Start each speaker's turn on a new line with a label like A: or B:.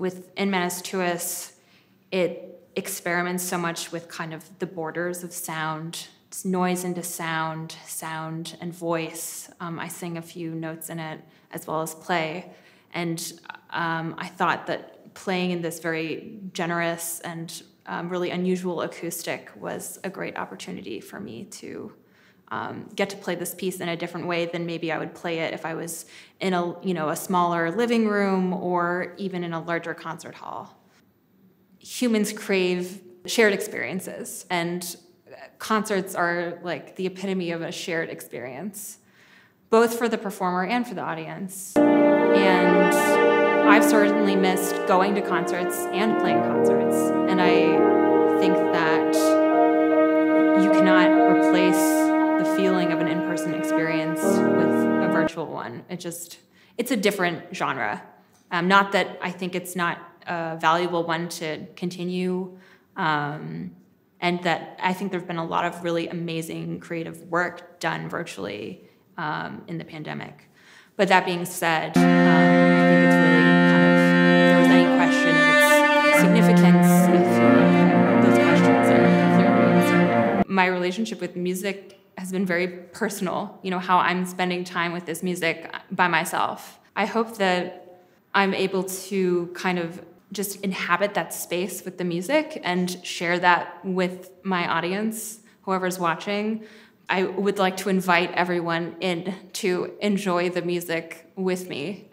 A: with In Manus Tuas, it experiments so much with kind of the borders of sound, it's noise into sound, sound and voice. Um, I sing a few notes in it as well as play. And um, I thought that playing in this very generous and um, really unusual acoustic was a great opportunity for me to um, get to play this piece in a different way than maybe I would play it if I was in a you know a smaller living room or even in a larger concert hall. Humans crave shared experiences, and concerts are like the epitome of a shared experience, both for the performer and for the audience. And I've certainly missed going to concerts and playing concerts, and I one. It just, it's a different genre. Um, not that I think it's not a valuable one to continue, um, and that I think there've been a lot of really amazing creative work done virtually um, in the pandemic. But that being said, um, I think it's really kind of, if there was any question of its significance, if those questions are clearly. My relationship with music has been very personal, you know, how I'm spending time with this music by myself. I hope that I'm able to kind of just inhabit that space with the music and share that with my audience, whoever's watching. I would like to invite everyone in to enjoy the music with me